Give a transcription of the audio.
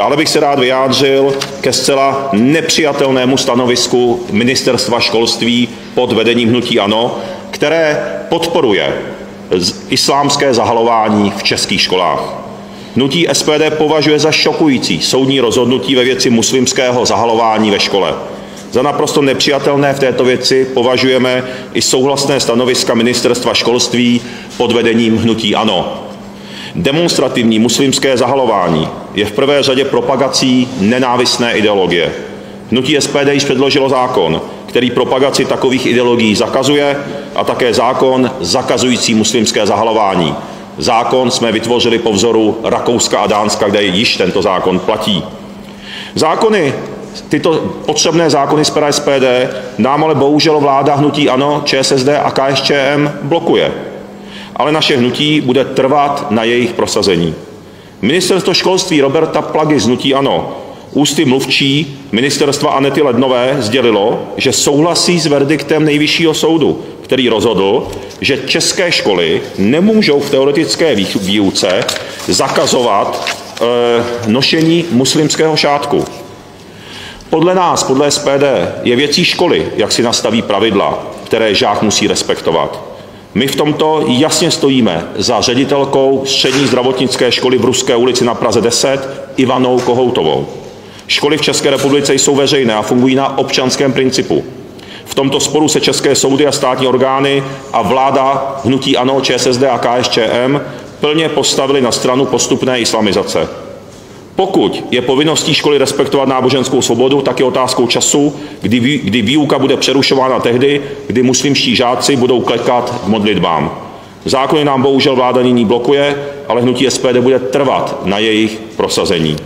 Dále bych se rád vyjádřil ke zcela nepřijatelnému stanovisku Ministerstva školství pod vedením hnutí ANO, které podporuje islámské zahalování v českých školách. Hnutí SPD považuje za šokující soudní rozhodnutí ve věci muslimského zahalování ve škole. Za naprosto nepřijatelné v této věci považujeme i souhlasné stanoviska Ministerstva školství pod vedením hnutí ANO. Demonstrativní muslimské zahalování je v prvé řadě propagací nenávistné ideologie. Hnutí SPD již předložilo zákon, který propagaci takových ideologií zakazuje, a také zákon zakazující muslimské zahalování. Zákon jsme vytvořili po vzoru Rakouska a Dánska, kde již tento zákon platí. Zákony, tyto potřebné zákony z SPD nám ale bohužel vláda hnutí ANO, ČSSD a KSČM blokuje. Ale naše hnutí bude trvat na jejich prosazení. Ministerstvo školství Roberta Plagy z hnutí ANO ústy mluvčí ministerstva Anety Lednové sdělilo, že souhlasí s verdiktem nejvyššího soudu, který rozhodl, že české školy nemůžou v teoretické výuce zakazovat e, nošení muslimského šátku. Podle nás, podle SPD, je věcí školy, jak si nastaví pravidla, které žák musí respektovat. My v tomto jasně stojíme za ředitelkou střední zdravotnické školy v Ruské ulici na Praze 10 Ivanou Kohoutovou. Školy v České republice jsou veřejné a fungují na občanském principu. V tomto sporu se české soudy a státní orgány a vláda hnutí ANO, ČSSD a KSČM plně postavili na stranu postupné islamizace. Pokud je povinností školy respektovat náboženskou svobodu, tak je otázkou času, kdy, kdy výuka bude přerušována tehdy, kdy muslimští žáci budou klekat k modlitbám. Zákony nám bohužel vláda nyní blokuje, ale hnutí SPD bude trvat na jejich prosazení.